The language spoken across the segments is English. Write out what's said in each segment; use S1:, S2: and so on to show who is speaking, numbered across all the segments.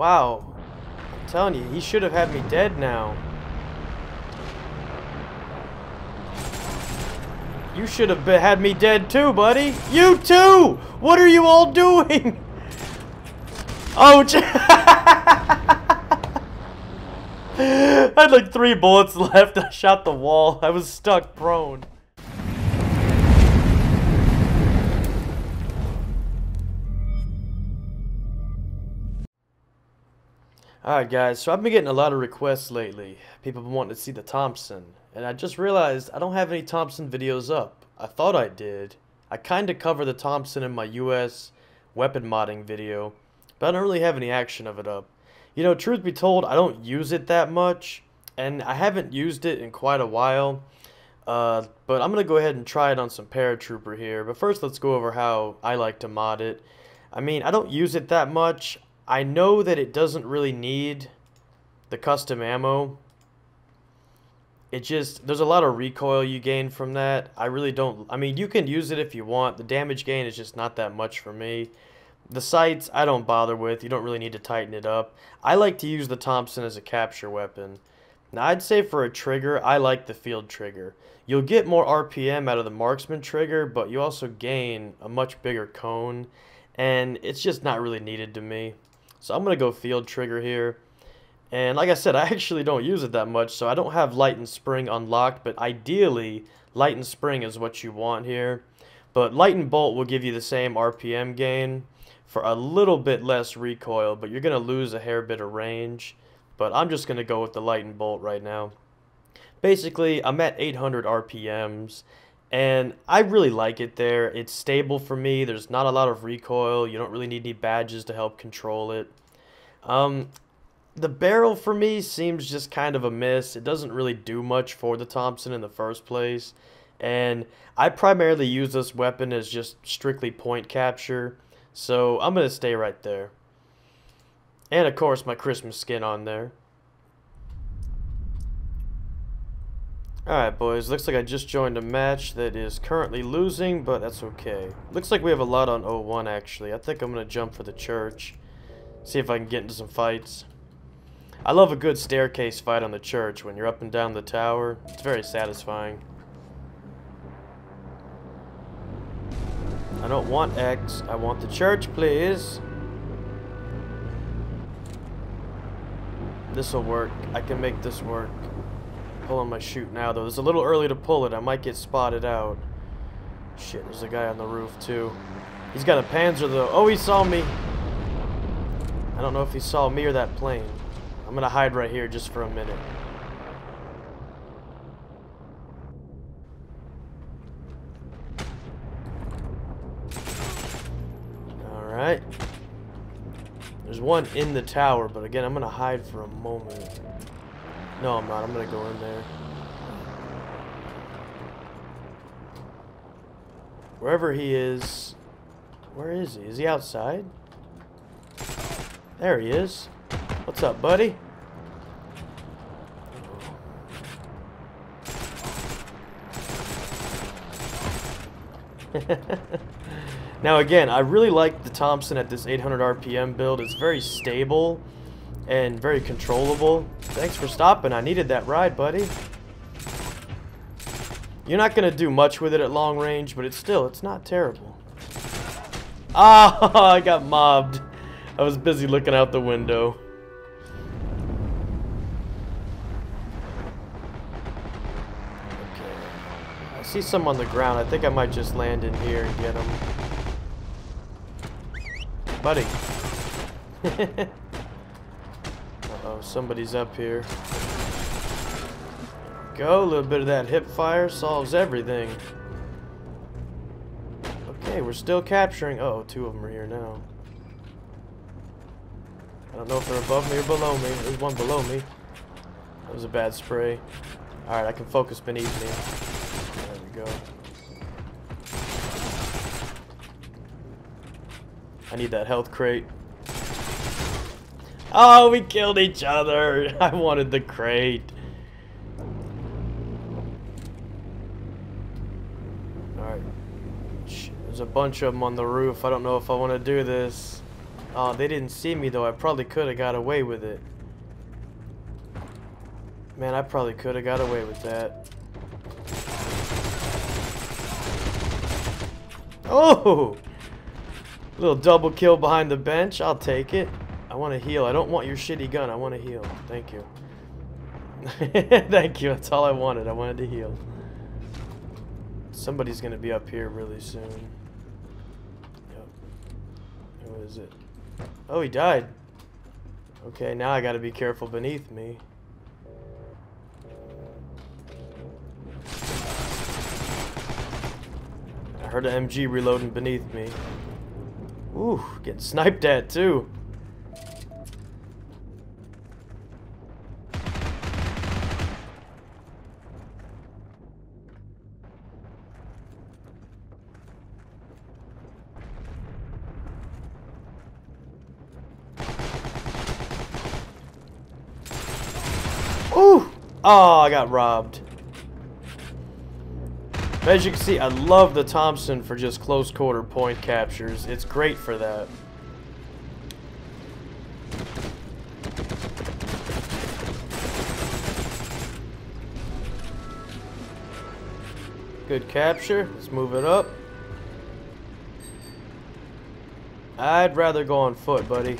S1: Wow. I'm telling you, he should have had me dead now. You should have had me dead too, buddy. You too! What are you all doing? Oh, I had like three bullets left. I shot the wall. I was stuck prone. Alright guys, so I've been getting a lot of requests lately. People wanting to see the Thompson. And I just realized I don't have any Thompson videos up. I thought I did. I kinda cover the Thompson in my US weapon modding video. But I don't really have any action of it up. You know, truth be told, I don't use it that much. And I haven't used it in quite a while. Uh, but I'm to go ahead and try it on some Paratrooper here. But first, let's go over how I like to mod it. I mean, I don't use it that much. I know that it doesn't really need the custom ammo. It just, there's a lot of recoil you gain from that. I really don't, I mean, you can use it if you want. The damage gain is just not that much for me. The sights, I don't bother with. You don't really need to tighten it up. I like to use the Thompson as a capture weapon. Now, I'd say for a trigger, I like the field trigger. You'll get more RPM out of the marksman trigger, but you also gain a much bigger cone, and it's just not really needed to me. So I'm going to go field trigger here. And like I said, I actually don't use it that much, so I don't have light and spring unlocked, but ideally, light and spring is what you want here. But light and bolt will give you the same RPM gain for a little bit less recoil, but you're going to lose a hair bit of range. But I'm just going to go with the light and bolt right now. Basically, I'm at 800 RPMs, and I really like it there. It's stable for me. There's not a lot of recoil. You don't really need any badges to help control it. Um, the barrel for me seems just kind of a miss. It doesn't really do much for the Thompson in the first place. And I primarily use this weapon as just strictly point capture. So I'm going to stay right there. And of course my Christmas skin on there. Alright boys, looks like I just joined a match that is currently losing, but that's okay. Looks like we have a lot on 01 actually. I think I'm going to jump for the church. See if I can get into some fights. I love a good staircase fight on the church when you're up and down the tower. It's very satisfying. I don't want X. I want the church, please. This'll work. I can make this work. Pulling my chute now, though. It's a little early to pull it. I might get spotted out. Shit, there's a guy on the roof, too. He's got a Panzer, though. Oh, he saw me. I don't know if he saw me or that plane. I'm gonna hide right here just for a minute. Alright. There's one in the tower, but again, I'm going to hide for a moment. No, I'm not. I'm to go in there. Wherever he is... Where is he? Is he outside? There he is. What's up, buddy? Now again, I really like the Thompson at this 800 RPM build. It's very stable and very controllable. Thanks for stopping. I needed that ride, buddy. You're not going to do much with it at long range, but it's still, it's not terrible. Ah, oh, I got mobbed. I was busy looking out the window. Okay. I see some on the ground. I think I might just land in here and get them. Buddy. Somebody's up here. Go, a little bit of that hip fire solves everything. Okay, we're still capturing. Oh, two of them are here now. I don't know if they're above me or below me. There's one below me. That was a bad spray. Alright, I can focus beneath me. There we go. I need that health crate. Oh, we killed each other. I wanted the crate. Alright. There's a bunch of them on the roof. I don't know if I want to do this. Oh, they didn't see me though. I probably could have got away with it. Man, I probably could have got away with that. Oh! Little double kill behind the bench. I'll take it. I want to heal. I don't want your shitty gun. I want to heal. Thank you. Thank you. That's all I wanted. I wanted to heal. Somebody's going to be up here really soon. Yep. Who is it? Oh, he died. Okay, now I got to be careful beneath me. I heard an MG reloading beneath me. Ooh, getting sniped at too. Oh, I got robbed. As you can see, I love the Thompson for just close quarter point captures. It's great for that. Good capture. Let's move it up. I'd rather go on foot, buddy.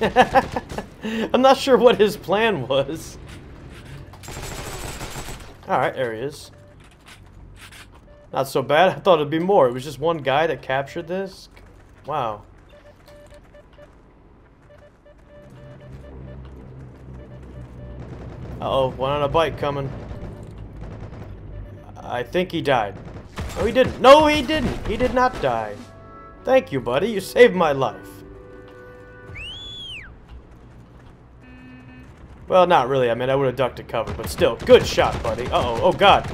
S1: I'm not sure what his plan was. Alright, there he is. Not so bad. I thought it'd be more. It was just one guy that captured this? Wow. Uh oh one on a bike coming. I think he died. No, he didn't. No, he didn't. He did not die. Thank you, buddy. You saved my life. Well, not really. I mean, I would have ducked to cover, but still. Good shot, buddy. Uh-oh. Oh, God.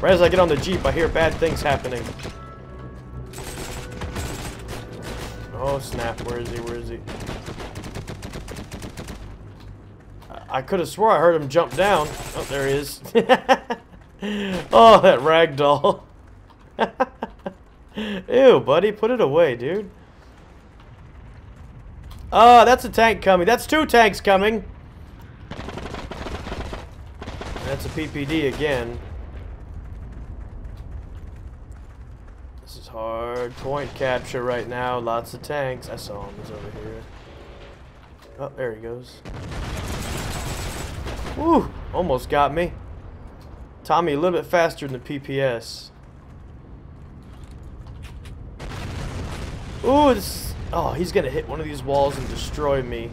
S1: Right as I get on the Jeep, I hear bad things happening. Oh, snap. Where is he? Where is he? I could have swore I heard him jump down. Oh, there he is. oh, that ragdoll. Ew, buddy. Put it away, dude. Oh, that's a tank coming. That's two tanks coming. That's a PPD again. This is hard point capture right now. Lots of tanks. I saw him. He's over here. Oh, there he goes. Woo! Almost got me. Tommy a little bit faster than the PPS. Ooh, this, oh, he's gonna hit one of these walls and destroy me.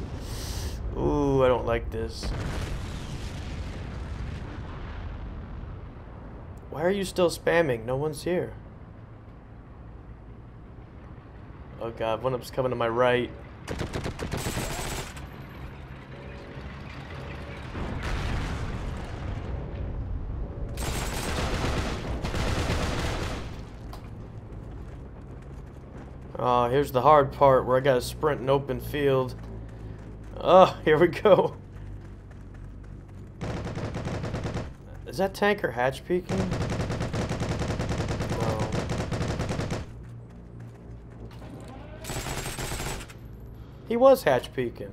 S1: Ooh, I don't like this. Why are you still spamming? No one's here. Oh god, one up's coming to my right. Oh, here's the hard part where I gotta sprint an open field. Oh, here we go. Is that tanker hatch peeking? No. He was hatch peeking.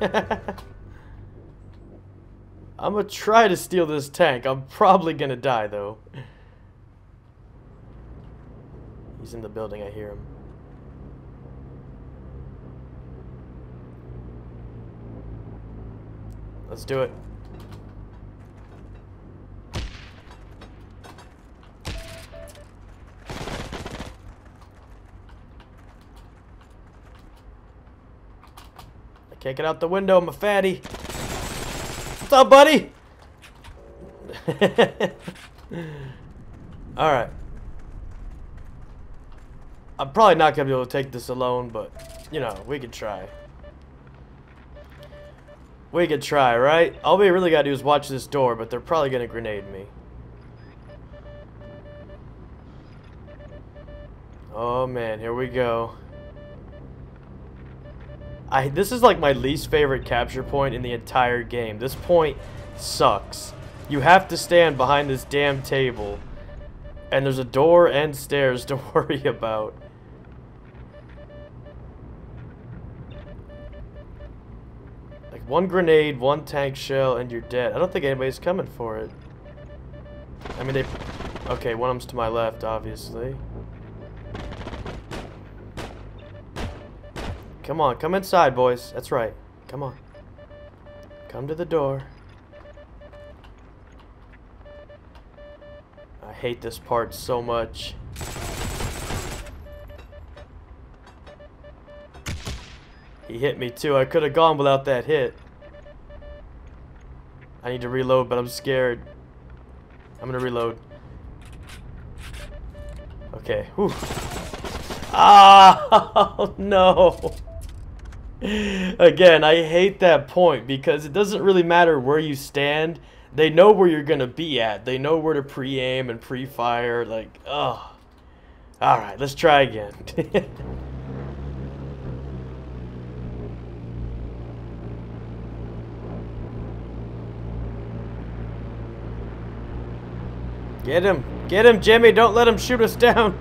S1: I'm gonna try to steal this tank. I'm probably gonna die though. He's in the building, I hear him. Let's do it. Kick it out the window, I'm a fatty. What's up, buddy? Alright. I'm probably not going to be able to take this alone, but, you know, we could try. We could try, right? All we really got to do is watch this door, but they're probably going to grenade me. Oh, man, here we go. I this is like my least favorite capture point in the entire game. This point sucks. You have to stand behind this damn table. And there's a door and stairs to worry about. Like one grenade, one tank shell, and you're dead. I don't think anybody's coming for it. I mean, they... Okay, one of them's to my left, obviously. Come on, come inside, boys. That's right. Come on. Come to the door. I hate this part so much. He hit me too. I could have gone without that hit. I need to reload, but I'm scared. I'm gonna reload. Okay. Whew. Ah, no. Again, I hate that point because it doesn't really matter where you stand. They know where you're going to be at. They know where to pre-aim and pre-fire. Like, oh. Alright, let's try again. Get him. Get him, Jimmy. Don't let him shoot us down.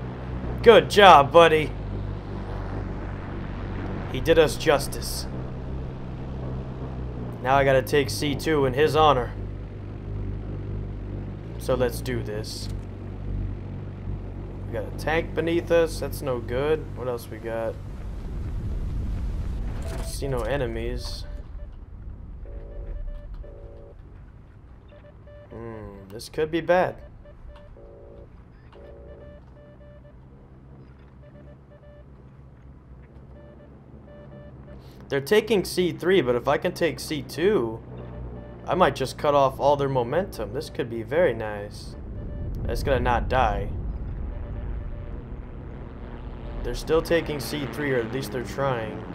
S1: Good job, buddy. He did us justice. Now I gotta take C2 in his honor. So let's do this. We got a tank beneath us. That's no good. What else we got? See no enemies. Hmm, this could be bad. They're taking C3, but if I can take C2, I might just cut off all their momentum. This could be very nice. It's gonna not die. They're still taking C3, or at least they're trying.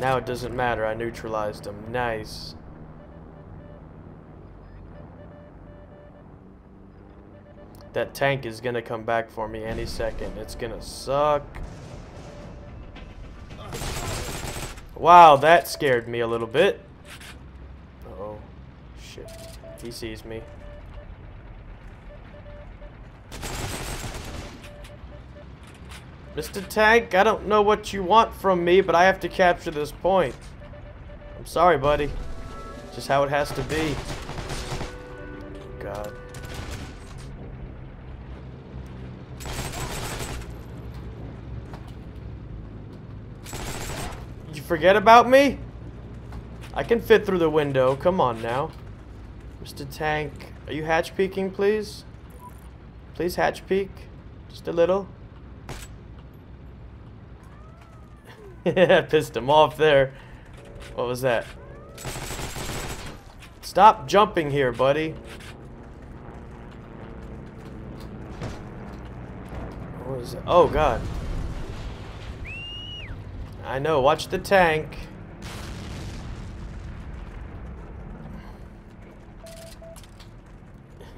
S1: Now it doesn't matter, I neutralized them. Nice. That tank is gonna come back for me any second. It's gonna suck. Wow, that scared me a little bit. Uh oh Shit. He sees me. Mr. Tank, I don't know what you want from me, but I have to capture this point. I'm sorry, buddy. Just how it has to be. Forget about me? I can fit through the window. Come on now. Mr. Tank, are you hatch peeking, please? Please hatch peek. Just a little. Pissed him off there. What was that? Stop jumping here, buddy. What was it? Oh, God. I know, watch the tank.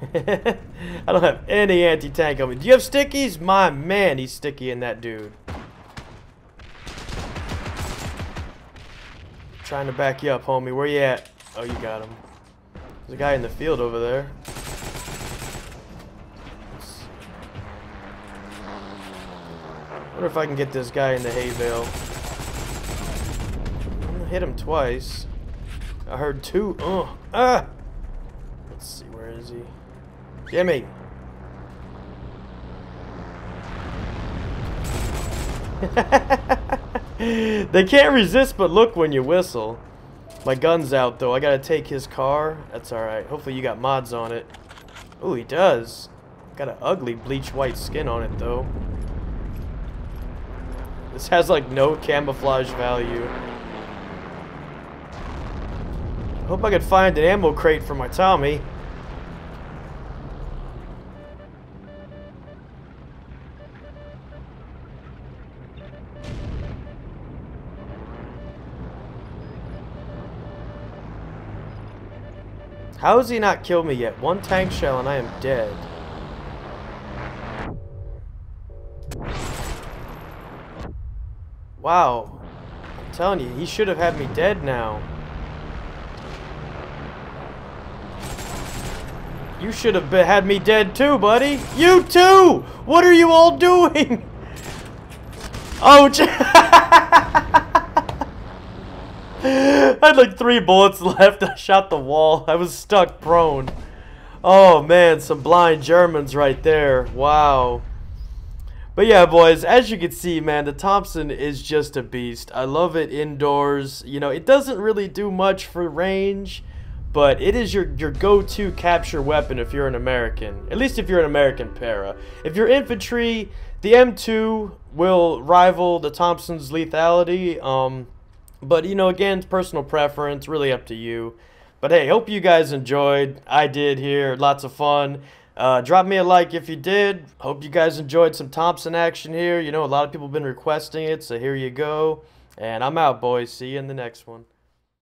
S1: I don't have any anti-tank on me. Do you have stickies? My man, he's sticky in that dude. Trying to back you up, homie. Where you at? Oh, you got him. There's a guy in the field over there. wonder if I can get this guy in the hay bale hit him twice. I heard two. Oh, ah! Let's see, where is he? Jimmy! they can't resist but look when you whistle. My gun's out though. I gotta take his car. That's alright. Hopefully you got mods on it. Oh, he does. Got an ugly bleach white skin on it though. This has like no camouflage value. Hope I could find an ammo crate for my Tommy. How has he not killed me yet? One tank shell and I am dead. Wow. I'm telling you, he should have had me dead now. You should have had me dead too, buddy. You too! What are you all doing? Oh, I had like three bullets left. I shot the wall. I was stuck prone. Oh man, some blind Germans right there. Wow. But yeah, boys, as you can see, man, the Thompson is just a beast. I love it indoors. You know, it doesn't really do much for range, but it is your, your go-to capture weapon if you're an American. At least if you're an American para. If you're infantry, the M2 will rival the Thompson's lethality. Um, but, you know, again, it's personal preference. Really up to you. But hey, hope you guys enjoyed. I did here. Lots of fun. Uh, drop me a like if you did. Hope you guys enjoyed some Thompson action here. You know, a lot of people have been requesting it, so here you go. And I'm out, boys. See you in the next one.